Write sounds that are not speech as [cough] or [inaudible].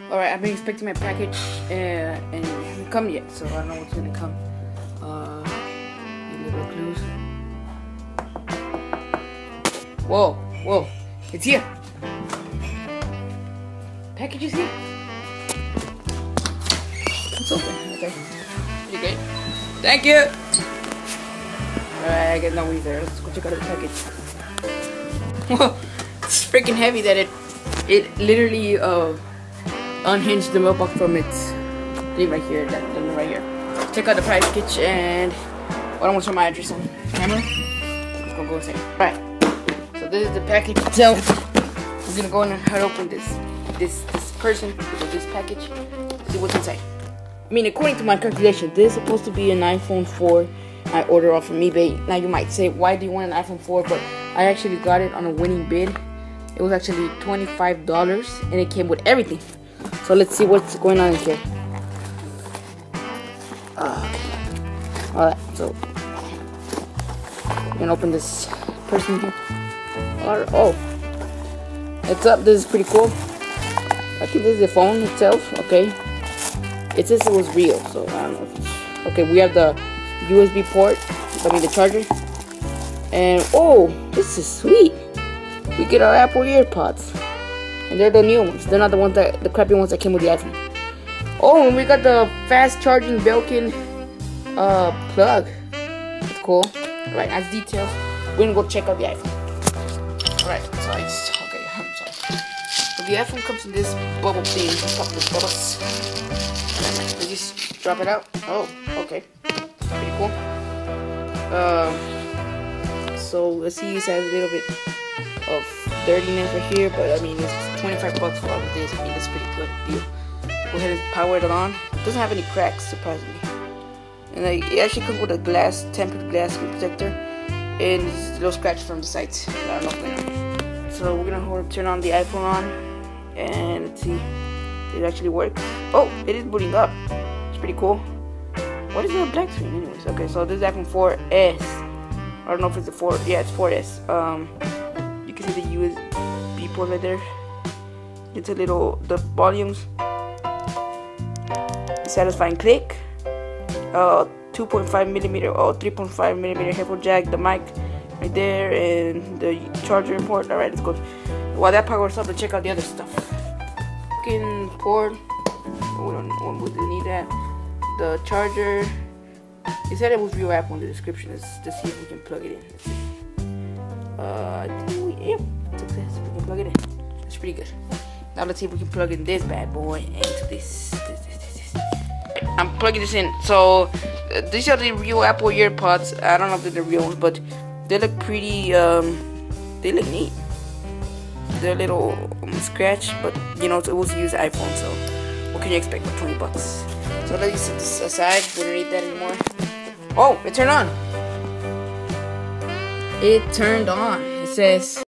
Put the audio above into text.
Alright, I've been expecting my package uh, and it hasn't come yet, so I don't know what's gonna come. Uh, little clues. Whoa, whoa, it's here. Package is here. It's open. Okay, pretty great. Thank you. Alright, I get no way there. Let's go check out the package. Whoa, [laughs] it's freaking heavy that it it literally uh unhinged the mailbox from its thing right here, that thing right here. Check out the package and well, I don't want to show my address on camera. Let's go go inside. Right. So this is the package itself. I'm gonna go in and head open this this this person with this package. See what's inside. I mean, according to my calculation, this is supposed to be an iPhone 4 I ordered off from eBay. Now you might say, why do you want an iPhone 4? But I actually got it on a winning bid. It was actually $25 and it came with everything. So let's see what's going on here. Uh, Alright, so I'm gonna open this person here. Oh, it's up. This is pretty cool. I think this is the phone itself. Okay, it says it was real, so I don't know. Okay, we have the USB port. I mean the charger. And oh, this is sweet. We get our Apple EarPods. And they're the new ones. They're not the ones that the crappy ones that came with the iPhone. Oh, and we got the fast charging Belkin uh plug. That's cool. Alright, as details. We're gonna go check out the iPhone. Alright, so I just okay, I'm sorry. So the iPhone comes in this bubble thing. Pop the bubbles. We just drop it out. Oh, okay. Pretty cool. Um so let's see it has a little bit of dirtiness right here, but I mean it's 25 bucks for all of this. I mean it's pretty good deal. Go ahead and power it on. It doesn't have any cracks, surprisingly. And like, it actually comes with a glass, tempered glass protector, and little scratch from the sides. I don't know. So we're gonna turn on the iPhone on, and let's see, it actually works. Oh, it is booting up. It's pretty cool. What is the black screen, anyways? Okay, so this is iPhone 4S. I don't know if it's a 4. Yeah, it's 4S. Um, you can see the USB port right there. It's a little the volumes. Satisfying click. Uh, 2.5 millimeter or 3.5 millimeter headphone jack. The mic right there and the charger port. All right, let's go. While that powers up, let's check out the other stuff. Fucking port. We don't we really need that. The charger. It said it was real Apple in the description. Let's, let's see if we can plug it in. Plug it in. It's pretty good. Now let's see if we can plug in this bad boy into this. I'm plugging this in. So uh, these are the real Apple EarPods. I don't know if they're the real ones, but they look pretty. Um, they look neat. They're a little um, scratch, but you know it was used iPhone. So what can you expect for 20 bucks? So let's set this aside. We don't need that anymore. Oh, it turned on. It turned on. It says